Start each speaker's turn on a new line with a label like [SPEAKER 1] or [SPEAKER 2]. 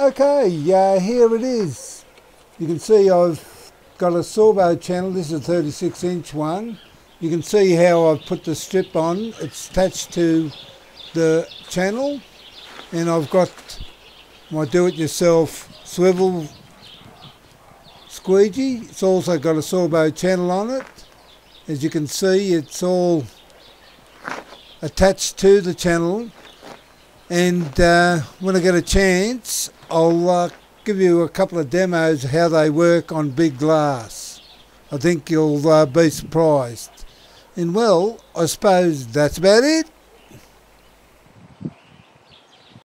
[SPEAKER 1] Okay, uh, here it is. You can see I've got a Sorbo channel, this is a 36 inch one. You can see how I've put the strip on, it's attached to the channel and I've got my do-it-yourself swivel squeegee. It's also got a Sorbo channel on it. As you can see it's all attached to the channel and uh, when I get a chance I'll uh, give you a couple of demos how they work on big glass. I think you'll uh, be surprised. And well, I suppose that's about it.